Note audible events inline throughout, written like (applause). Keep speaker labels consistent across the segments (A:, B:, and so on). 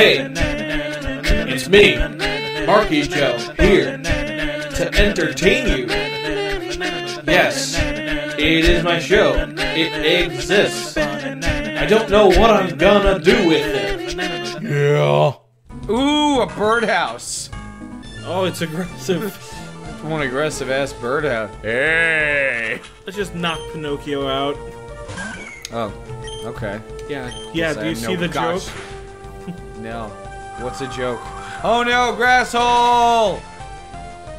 A: Hey, it's me, Marky Joe, here to entertain you. Yes, it is my show. It exists. I don't know what I'm gonna do with it.
B: Yeah. Ooh, a birdhouse.
C: Oh, it's aggressive. (laughs)
B: One aggressive ass birdhouse. Hey.
C: Let's just knock Pinocchio out.
B: Oh, okay.
C: Yeah, yeah. Do you
B: have
C: see
B: no-
C: the
B: gosh.
C: joke?
B: No. What's a joke? Oh no, grass hole!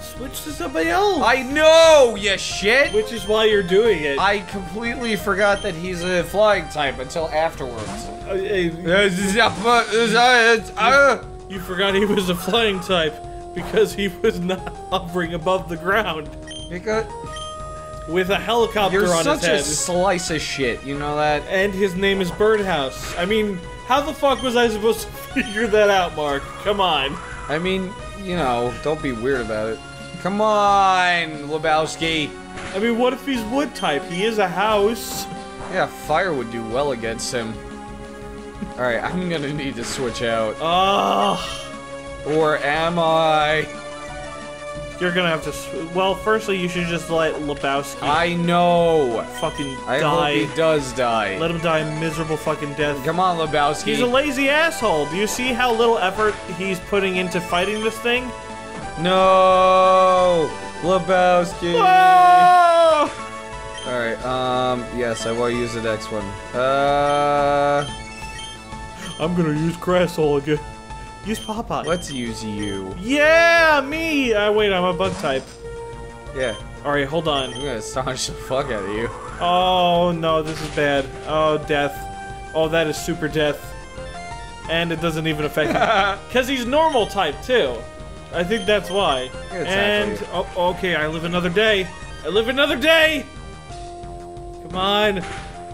C: Switch to somebody else.
B: I know, you shit!
C: Which is why you're doing it.
B: I completely forgot that he's a flying type until afterwards.
C: You forgot he was a flying type because he was not (laughs) hovering above the ground
B: Because
C: with a helicopter
B: you're
C: on
B: such
C: his
B: a
C: head.
B: slice of shit, you know that?
C: and his name is Birdhouse. I mean, how the fuck was I supposed to (laughs) figure that out, Mark? Come on.
B: I mean, you know, don't be weird about it. Come on, Lebowski.
C: I mean, what if he's wood type? He is a house.
B: Yeah, fire would do well against him. Alright, I'm gonna need to switch out.
C: Ah,
B: Or am I?
C: You're gonna have to. Well, firstly, you should just let Lebowski
B: I know.
C: fucking
B: I
C: die.
B: hope he does die.
C: Let him die a miserable fucking death.
B: Come on, Lebowski.
C: He's a lazy asshole. Do you see how little effort he's putting into fighting this thing?
B: no, Lebowski.
C: Whoa!
B: All right. Um. Yes, I will use the next one. Uh.
C: I'm gonna use Grasshole again. Use Popeye.
B: Let's use you.
C: Yeah, me! Uh, wait, I'm a bug type.
B: Yeah.
C: Alright, hold on.
B: I'm gonna astonish the fuck out of you.
C: Oh, no, this is bad. Oh, death. Oh, that is super death. And it doesn't even affect him. (laughs) Because he's normal type, too. I think that's why.
B: Exactly.
C: And, oh, okay, I live another day. I live another day! Come on.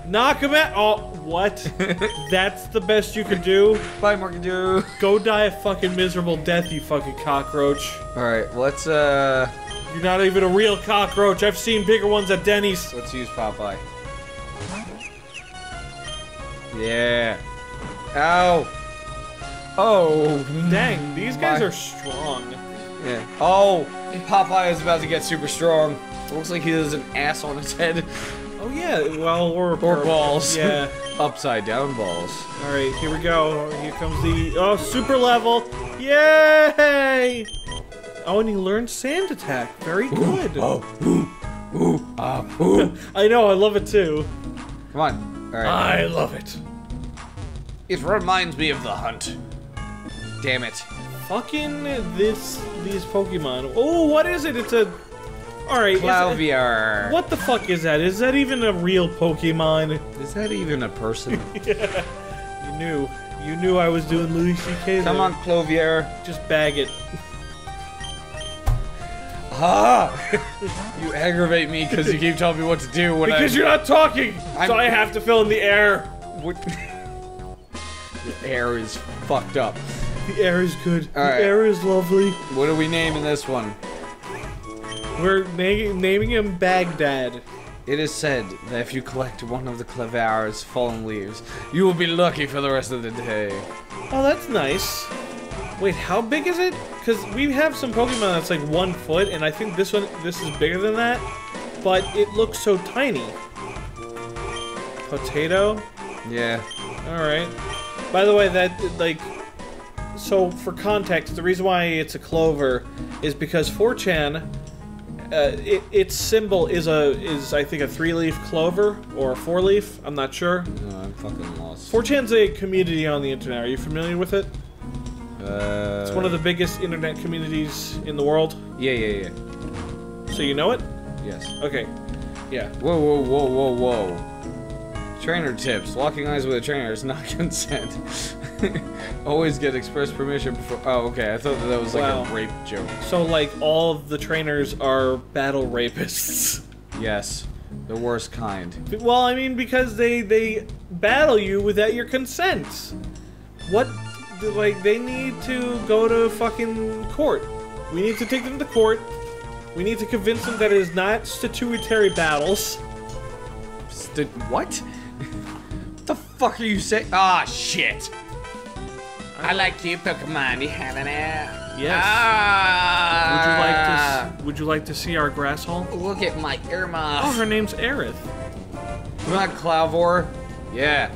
C: Knock him out. Oh, what? (laughs) that's the best you can do?
B: Bye, Markadoo.
C: Go die a fucking miserable death, you fucking cockroach.
B: All right. Let's uh.
C: You're not even a real cockroach. I've seen bigger ones at Denny's.
B: Let's use Popeye. Yeah. Ow. Oh.
C: Dang, these guys
B: My-
C: are strong.
B: Yeah. Oh. Popeye is about to get super strong. Looks like he has an ass on his head.
C: Oh yeah, well, or
B: Or balls. (laughs)
C: Yeah.
B: Upside down balls.
C: All right, here we go. Here comes the oh super level. Yay! Oh, and he learned sand attack. Very good.
B: Oh. Ooh. Ooh. Ah. Ooh. (laughs)
C: I know. I love it too.
B: Come on. All right.
C: I love it.
B: It reminds me of the hunt. Damn it.
C: Fucking this these Pokemon. Oh, what is it? It's a. All right.
B: Clavier.
C: What the fuck is that? Is that even a real Pokemon?
B: Is that even a person? (laughs)
C: You knew. You knew I was doing Louis C.K.
B: Come
C: there.
B: on, Clovier.
C: Just bag it.
B: Ah! (laughs) you aggravate me because you keep telling me what to do when
C: Because
B: I.
C: you're not talking,
B: I'm-
C: so I have to fill in the air.
B: What? the air is fucked up.
C: The air is good.
B: All
C: the
B: right.
C: air is lovely.
B: What are we naming this one?
C: We're na- naming him Baghdad.
B: It is said that if you collect one of the Clavar's fallen leaves, you will be lucky for the rest of the day.
C: Oh, that's nice. Wait, how big is it? Because we have some Pokemon that's like one foot, and I think this one, this is bigger than that. But it looks so tiny. Potato.
B: Yeah.
C: All right. By the way, that like, so for context, the reason why it's a clover is because 4chan, uh, it, its symbol is a is I think a three-leaf clover or a four-leaf. I'm not sure.
B: No, I'm fucking lost.
C: 4chan's a community on the internet. Are you familiar with it?
B: Uh,
C: It's one of the biggest internet communities in the world.
B: Yeah, yeah, yeah.
C: So you know it?
B: Yes.
C: Okay. Yeah.
B: Whoa, whoa, whoa, whoa, whoa. Trainer tips. Locking eyes with a trainer is not (laughs) consent. (laughs) Always get express permission before. Oh, okay. I thought that, that was like
C: Wow.
B: a rape joke.
C: So like all of the trainers are battle rapists.
B: Yes. The worst kind.
C: Well, I mean, because they they battle you without your consent. What? Like they need to go to fucking court. We need to take them to court. We need to convince them that it is not statutory battles.
B: St- what? (laughs) what the fuck are you saying? Ah, shit. I like you, Pokemon. You have an air.
C: Yes.
B: Ah.
C: Would you like to? Would you like to see our grass hole?
B: Look at my earmuffs.
C: Oh, her name's Aerith.
B: Not Clavor. Yeah.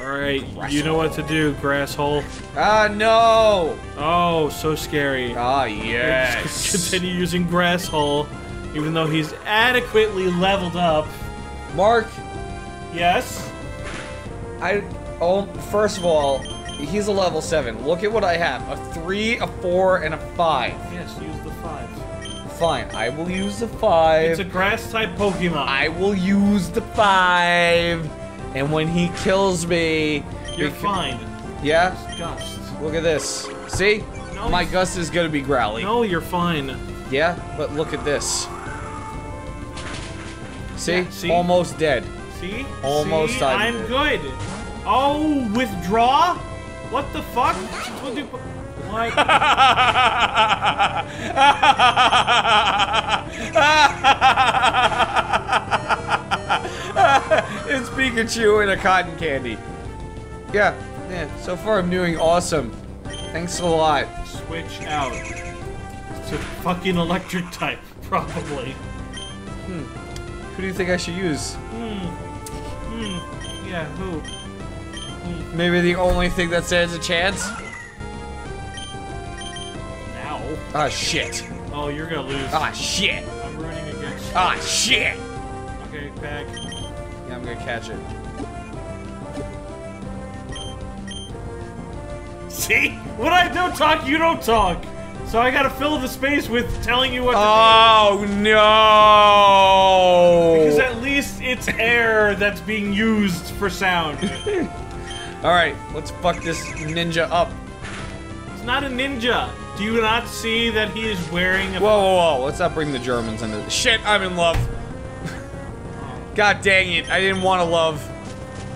C: All right, you know what to do, grass hole.
B: Ah, no.
C: Oh, so scary.
B: Ah, yes. (laughs)
C: Continue using grass hole, even though he's adequately leveled up.
B: Mark,
C: Yes.
B: I. Oh, first of all, he's a level 7. Look at what I have a 3, a 4, and a 5.
C: Yes. Use the five.
B: Fine, I will use the 5.
C: It's a grass type Pokemon.
B: I will use the 5. And when he kills me.
C: You're fine.
B: Yeah?
C: Gust.
B: Look at this. See?
C: No,
B: My
C: you-
B: Gus is gonna be growly.
C: No, you're fine.
B: Yeah, but look at this. See?
C: Yeah, see?
B: Almost dead.
C: See?
B: Almost
C: See?
B: I'm good.
C: Oh, withdraw? What the fuck? What do you- What? (laughs)
B: it's Pikachu and a cotton candy. Yeah, yeah. So far I'm doing awesome. Thanks a lot.
C: Switch out. It's a fucking electric type, probably. Hmm.
B: Who do you think I should use?
C: Hmm. Hmm. Yeah, who?
B: Maybe the only thing that stands a chance?
C: Now?
B: Ah, shit.
C: Oh, you're gonna lose.
B: Ah, shit.
C: I'm running against you.
B: Ah, shit.
C: Okay, back.
B: Yeah, I'm gonna catch it.
C: See? When I don't talk, you don't talk. So I gotta fill the space with telling you what to
B: Oh,
C: do.
B: no.
C: Because at least it's air that's being used for sound. (laughs)
B: Alright, let's fuck this ninja up.
C: It's not a ninja. Do you not see that he is wearing a
B: Whoa, whoa, whoa. Let's not bring the Germans into this. Shit, I'm in love. (laughs) God dang it. I didn't want to love.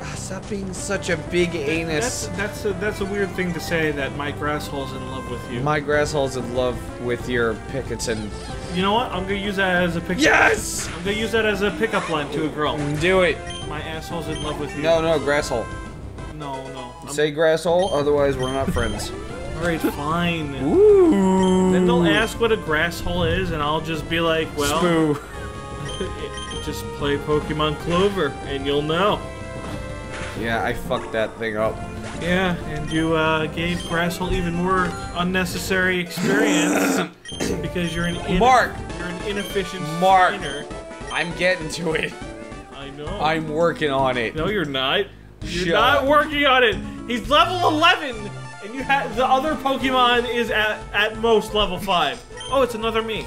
B: Ah, Stop being such a big
C: That's
B: anus.
C: that's a, that's a weird thing to say that my grasshole's in love with you.
B: My grasshole's in love with your Pickerton.
C: you know what? I'm gonna use that as a pick.
B: Yes!
C: I'm gonna use that as a pickup line to a girl.
B: Do it.
C: My asshole's in love with you.
B: No, no, grasshole.
C: No, no. I'm,
B: Say grasshole, otherwise we're not friends. (laughs)
C: all right, fine.
B: Ooh.
C: Then they'll ask what a grasshole is, and I'll just be like, well,
B: Spoo. (laughs)
C: just play Pokemon Clover, and you'll know.
B: Yeah, I fucked that thing up.
C: Yeah, and you uh, gave Grasshole even more unnecessary experience (coughs) because you're an
B: Mark!
C: You're an inefficient
B: Mark!
C: trainer.
B: I'm getting to it.
C: I know.
B: I'm working on it.
C: No, you're not. You're
B: Shut
C: not
B: up.
C: working on it. He's level 11, and you have the other Pokemon is at at most level five. Oh, it's another me.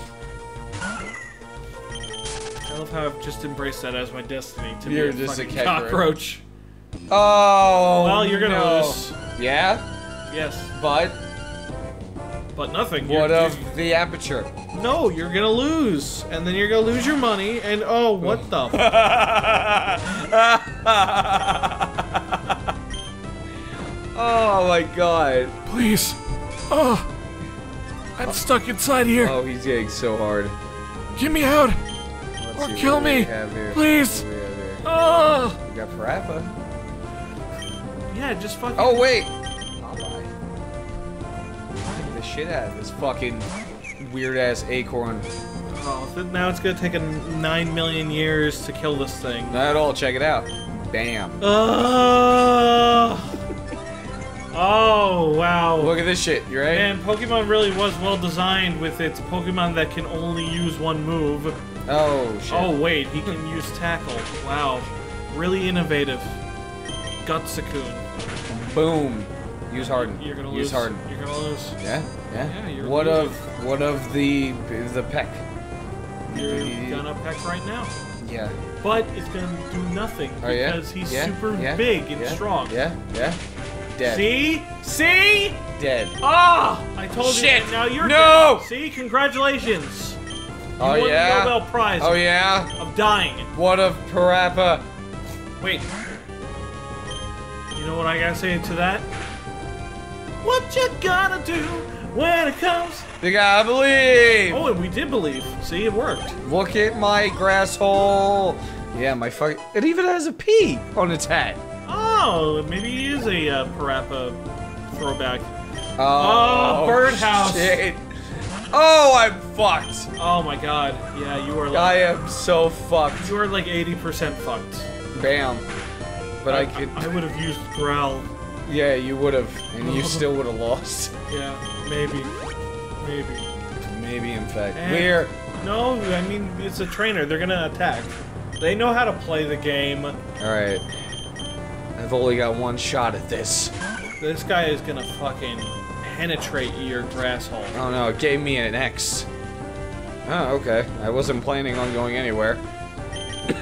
C: I love how I've just embraced that as my destiny to
B: You're
C: be a
B: just a
C: fucking
B: cockroach. Oh.
C: Well, you're gonna
B: no.
C: lose.
B: Yeah,
C: Yes,
B: but
C: but nothing.
B: what
C: You're-
B: of the aperture?
C: No, you're gonna lose, and then you're gonna lose your money. And oh, what (laughs) the? (laughs)
B: Oh my god.
C: Please, oh, I'm stuck inside here.
B: Oh, he's getting so hard.
C: Get me out.
B: Let's
C: Or kill me, please.
B: What do we have here?
C: Oh,
B: We got Parappa.
C: yeah, just fucking.
B: Oh wait. Popeye. Take the shit out of this fucking weird ass acorn.
C: Oh, now it's gonna take a nine million years to kill this thing.
B: Not at all. Check it out. Bam.
C: Oh. Oh wow.
B: Look at this shit. You ready?
C: Man, Pokemon really was well designed with its Pokemon that can only use one move.
B: Oh shit.
C: Oh wait, he can use tackle. Wow, really innovative. Gutsakun.
B: Boom. Use Harden.
C: You're gonna
B: Use
C: lose.
B: Harden.
C: You're gonna lose.
B: Yeah. Yeah.
C: Yeah, you're
B: what
C: losing.
B: of what of the the peck?
C: You're
B: Yeah.
C: gonna peck right now,
B: Yeah.
C: but it's gonna do nothing
B: Oh yeah.
C: because he's
B: yeah.
C: super
B: yeah.
C: big and
B: yeah.
C: strong.
B: Yeah. Yeah. Dead.
C: See? See?
B: Dead.
C: Ah! I told
B: Shit.
C: you. Now you're
B: No!
C: dead. See? Congratulations. You
B: Oh
C: won the
B: yeah.
C: Nobel Prize
B: Oh yeah.
C: of dying.
B: What of Parappa?
C: Wait. You know what I gotta say to that? What you gonna do when it comes?
B: You gotta believe.
C: Oh, and we did believe. See, it worked.
B: Look at my grass hole. Yeah, my fuck. It even has a P on its hat.
C: Oh, maybe he is a uh, Parappa throwback.
B: Oh,
C: Oh, birdhouse.
B: Shit. Oh, I'm fucked.
C: Oh my god. Yeah, you are like, I
B: am so fucked.
C: you are like 80% fucked.
B: Bam. But I could.
C: I would have used growl.
B: Yeah, you would have, and you (laughs) still would have lost.
C: Yeah, maybe. Maybe.
B: Maybe, in fact.
C: Eh.
B: We're.
C: No, I mean it's a trainer. They're gonna attack. They know how to play the game.
B: Alright. I've only got one shot at this.
C: This guy is gonna fucking penetrate your grass hole.
B: Oh no, it gave me an X. Oh, okay. I wasn't planning on going anywhere. (coughs)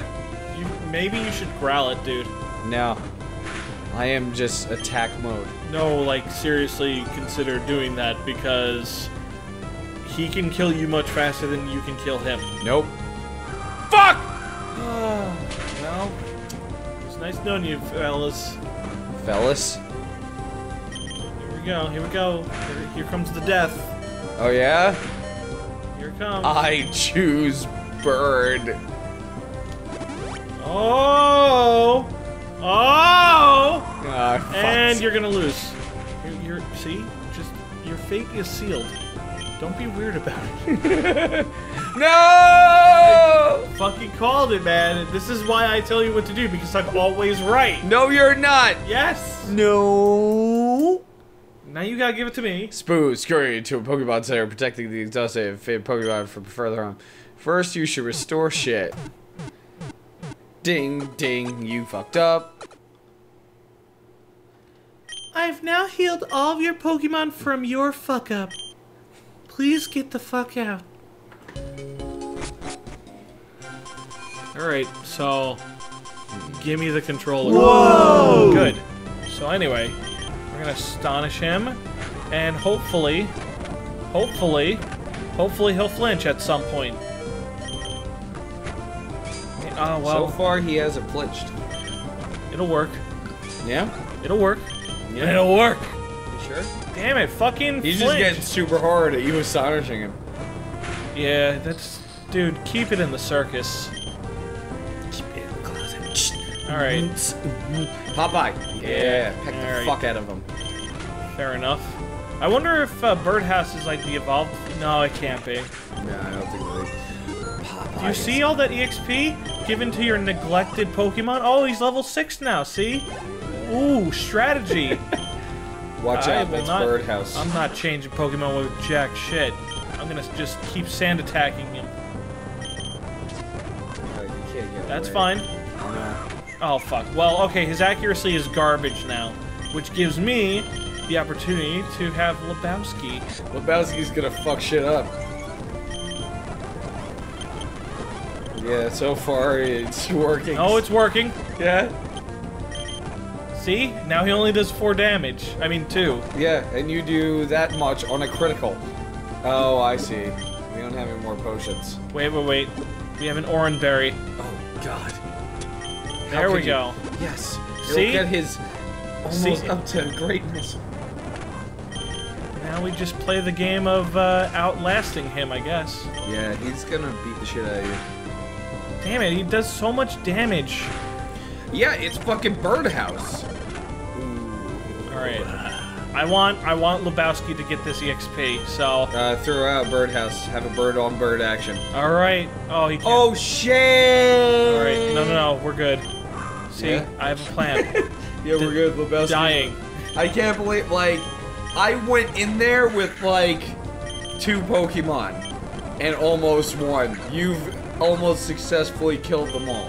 C: You, maybe you should growl it, dude.
B: No. I am just attack mode.
C: No, like seriously consider doing that because he can kill you much faster than you can kill him.
B: Nope. Fuck! (sighs)
C: well, it's nice knowing you, fellas.
B: Fellas.
C: Here we go. Here we go. Here, here comes the death.
B: Oh yeah?
C: Here it comes.
B: I choose bird.
C: Oh! Oh!
B: Ah.
C: And you're gonna lose. You're, you're see, just your fate is sealed. Don't be weird about it. (laughs)
B: No!
C: Fucking called it, man. This is why I tell you what to do because I'm always right.
B: No, you're not.
C: Yes.
B: No.
C: Now you gotta give it to me.
B: Spoo, scurry to a Pokemon Center, protecting the exhausted Pokemon from further harm. First, you should restore shit. Ding, ding, you fucked up.
C: I've now healed all of your Pokemon from your fuck up. Please get the fuck out. Alright, so give me the controller. Whoa! Good. So anyway, we're gonna astonish him, and hopefully, hopefully, hopefully he'll flinch at some point. Oh
B: So far, he hasn't flinched.
C: it'll work.
B: Yeah?
C: It'll work.
B: Yeah.
C: It'll work.
B: You sure?
C: Damn it, fucking
B: He's just getting super hard at you astonishing him.
C: Yeah, that's dude. Keep it in the circus. All right,
B: Popeye. Yeah, peck the
C: Alright.
B: fuck out of him.
C: fair enough. I wonder if uh, Birdhouse is like the evolved. No, it can't be.
B: Yeah, I don't think really.
C: Do you see all that EXP given to your neglected Pokemon? Oh, he's level six now. See? Ooh, strategy. (laughs)
B: Watch
C: I
B: out,
C: will
B: that's
C: not-
B: Birdhouse.
C: I'm not changing Pokemon with jack shit. I'm gonna just keep sand attacking him.
B: Oh, you can't get
C: That's
B: away.
C: fine.
B: Oh.
C: Oh fuck. Well, okay, his accuracy is garbage now, which gives me the opportunity to have Lebowski.
B: Lebowski's gonna fuck shit up. Yeah, so far it's (laughs) working.
C: Oh, it's working.
B: yeah,
C: See? Now he only does four damage. I mean, two.
B: yeah, and you do that much on a critical. Oh, I see. We don't have any more potions.
C: Wait, wait, wait. We have an Oranberry.
B: Oh God.
C: There we
B: you-
C: go.
B: Yes.
C: See?
B: It'll get his almost
C: See?
B: up to greatness.
C: Now we just play the game of uh, outlasting him, I guess.
B: Yeah, he's gonna beat the shit out of you.
C: Damn it, he does so much damage.
B: Yeah, it's fucking Birdhouse.
C: All right. I want I want Lebowski to get this EXP. So,
B: Uh, throw out Birdhouse. Have a bird on bird action.
C: all right. Oh, he can't.
B: Oh shit!
C: All right. No, no, no. We're good. See,
B: Yeah?
C: I have a plan. (laughs)
B: Yeah, we're good. Lebowski.
C: Dying.
B: I can't believe, like, I went in there with, like, two Pokemon and almost won. You've almost successfully killed them all.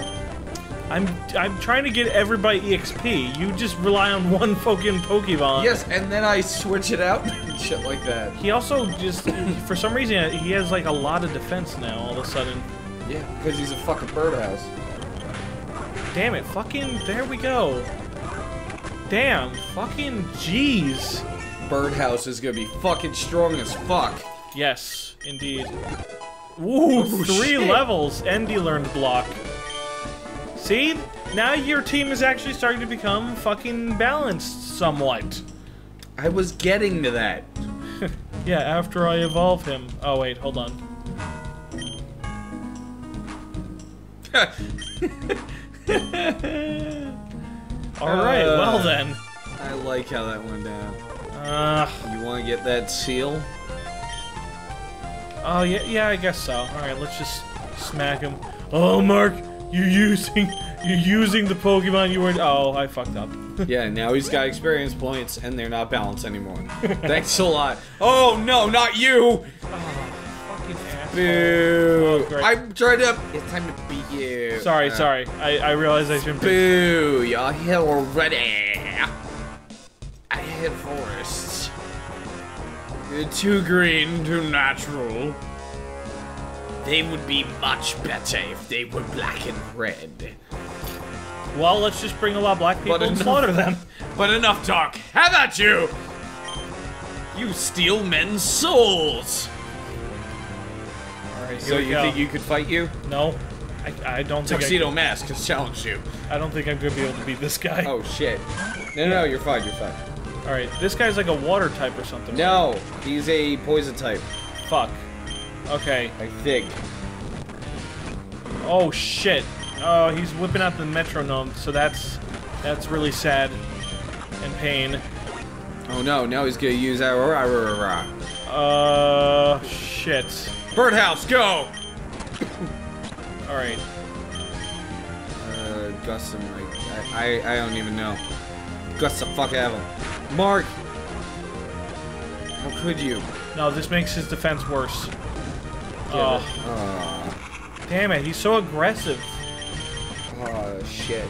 C: I'm I'm trying to get everybody EXP. You just rely on one fucking Pokemon.
B: Yes, and then I switch it out (laughs) and shit like that.
C: He also just, for some reason, he has like a lot of defense now. All of a sudden,
B: Yeah, because he's a fucking birdhouse.
C: damn it! Fucking there we go. Damn, fucking jeez.
B: Birdhouse is gonna be fucking strong as fuck.
C: Yes, indeed. Oh, Ooh, three
B: shit.
C: levels. Andy learned block. See, now your team is actually starting to become fucking balanced somewhat.
B: I was getting to that. (laughs)
C: Yeah, after I evolve him. Oh wait, hold on. (laughs) All right, well
B: Uh.
C: then.
B: I like how that went down.
C: Uh,
B: You want to get that seal?
C: oh yeah, yeah, I guess so. All right, let's just smack him. Oh, Mark, you're using you're using the Pokemon you were. Oh, I fucked up.
B: yeah, now he's got experience points and they're not balanced anymore. (laughs) Thanks a lot. Oh no, not you!
C: Fucking.
B: Boo!
C: Oh.
B: I'm trying to. It's time to beat you.
C: Sorry,
B: Uh,
C: sorry. I I realized I shouldn't.
B: Boo! You're here already. I hit forests. Too green, too natural. They would be much better if they were black and red.
C: Well, let's just bring a lot of black people
B: But
C: and
B: enough-
C: slaughter them.
B: But enough talk. How about you? You steal men's souls.
C: All right,
B: So you think you could fight you?
C: No, I, I don't think
B: Tuxedo Mask has challenged you.
C: I don't think I'm gonna be able to beat this guy.
B: Oh shit. No, no, no, you're fine, you're fine.
C: All right, this guy's like a water type or something.
B: No, he's a poison type,
C: Fuck. Okay.
B: I think.
C: Oh shit. Oh, he's whipping out the metronome, so that's that's really sad and pain.
B: Oh no, now he's gonna use our.
C: Uh, shit.
B: Birdhouse, go!
C: All right.
B: Uh, Gus and I, I, I don't even know. Gus the fuck out of him. Mark! How could you?
C: No, this makes his defense worse.
B: Get
C: Oh,
B: it.
C: Damn it! He's so aggressive.
B: oh, shit.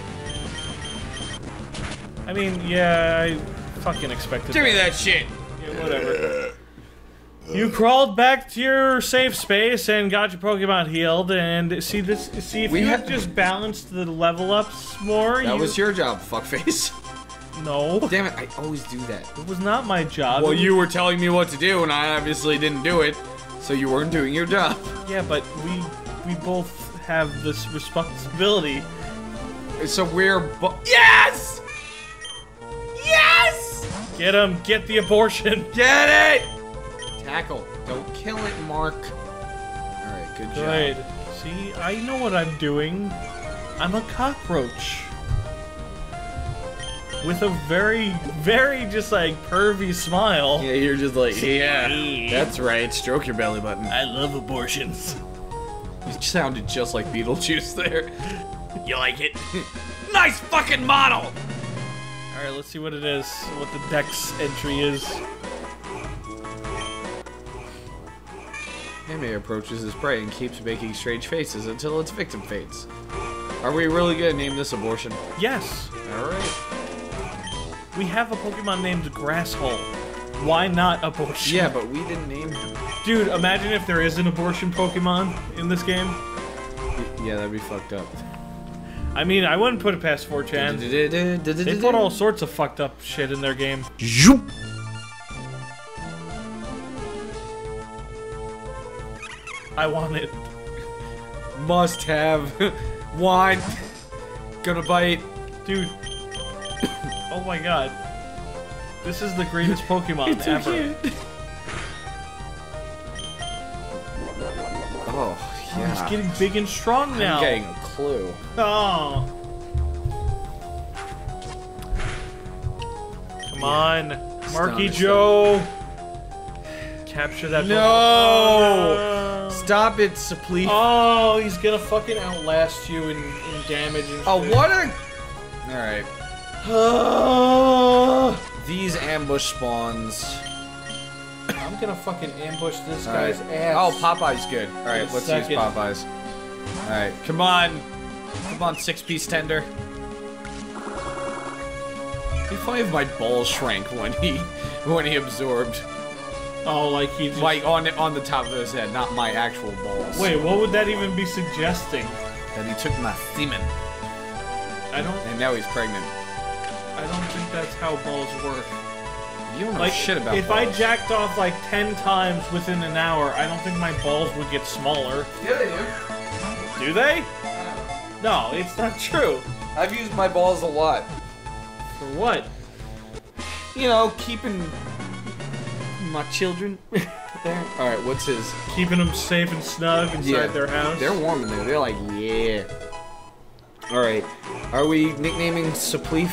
C: I mean, yeah, I fucking expected.
B: Give me
C: that.
B: that shit!
C: Yeah, whatever. You crawled back to your safe space and got your Pokemon healed, and see this. See if
B: We
C: you
B: ha-
C: had just balanced the level ups more.
B: That
C: you,
B: was your job, fuckface. (laughs)
C: no.
B: Damn it, I always do that.
C: It was not my job.
B: Well, you were telling me what to do, and I obviously didn't do it, so you weren't doing your job. (laughs)
C: Yeah, but we we both have this responsibility.
B: So we're bo- Yes! Yes!
C: Get him. Get the abortion. (laughs)
B: Get it! Tackle. Don't kill it, Mark. Alright, good job.
C: Good. See, I know what I'm doing. I'm a cockroach. With a very, very just like pervy smile.
B: Yeah, you're just like, yeah, that's right. Stroke your belly button.
C: I love abortions. (laughs)
B: You sounded just like Beetlejuice (laughs) there. You like it? nice fucking model!
C: Alright, let's see what it is. What the dex entry is.
B: Hammy approaches his prey and keeps making strange faces until its victim faints. Are we really gonna name this abortion?
C: Yes,
B: Alright.
C: We have a Pokemon named Grasshole. Why not abortion?
B: Yeah, but we didn't name him.
C: Dude, imagine if there is an abortion Pokemon in this game.
B: Yeah, that'd be fucked up.
C: I mean, I wouldn't put it past 4chan. They put all sorts of fucked up shit in their game. I want it.
B: Must have. (laughs) Want. Gonna bite.
C: Dude. Oh my god. This is the greatest (laughs) Pokemon ever. (laughs)
B: Oh,
C: Oh,
B: yeah.
C: he's getting big and strong now.
B: I'm getting a clue.
C: Oh. Come on. Marky
B: Astonish
C: Joe. Capture that
B: No!
C: Pokemon.
B: Stop it, Suppleef.
C: Oh, he's gonna fucking outlast you in, in damage and
B: Oh,
C: shit.
B: what a. Alright.
C: Oh, (sighs)
B: These ambush spawns.
C: I'm gonna fucking ambush this
B: Alright.
C: guy's ass.
B: Oh, Popeye's good. Alright, let's
C: second.
B: use Popeye's. Alright, come on. Come on, six piece tender. It'd be funny if my balls shrank when he when he absorbed.
C: Oh, like he just...
B: Like on on the top of his head, not my actual balls.
C: Wait, what would that even be suggesting?
B: That he took my semen.
C: I don't...
B: And now he's pregnant.
C: I don't think that's how balls work.
B: You don't know
C: Like,
B: shit about
C: if
B: balls.
C: I jacked off like 10 times within an hour, I don't think my balls would get smaller.
B: Yeah, they do.
C: Do they? No, it's not true.
B: I've used my balls a lot.
C: For what?
B: You know, keeping my children (laughs) there. All right, what's his?
C: Keeping them safe and snug inside
B: Yeah.
C: their house?
B: They're warm in there. They're like, yeah. All right, are we nicknaming Suppleef?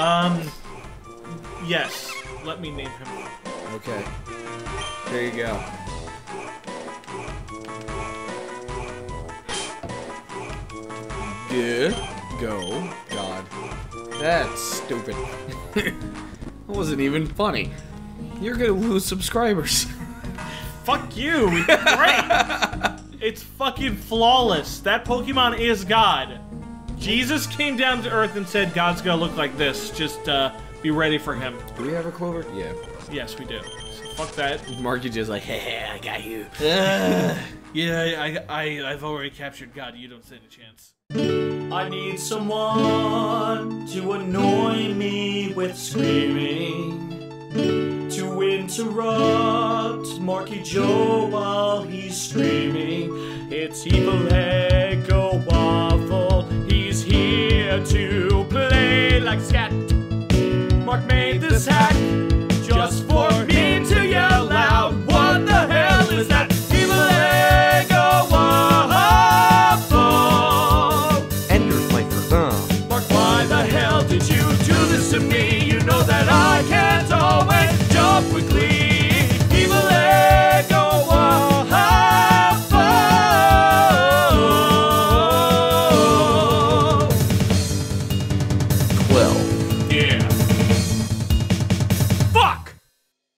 C: Um, yes. let me name him.
B: Okay. There you go. Good. Go. God. That's stupid. (laughs) that wasn't even funny. You're gonna lose subscribers. (laughs)
C: Fuck you! It's great! it's fucking flawless. That Pokemon is God. Jesus came down to Earth and said God's gonna look like this. Just uh, be ready for him.
B: Do we have a Clover? Yeah.
C: Yes, we do. So fuck that.
B: Marky just like, hey, hey, I got you. (laughs)
C: Yeah, I, I, I've already captured God. You don't stand a chance.
D: I need someone to annoy me with screaming. To interrupt Marky Joe while he's screaming. It's Evil like scat.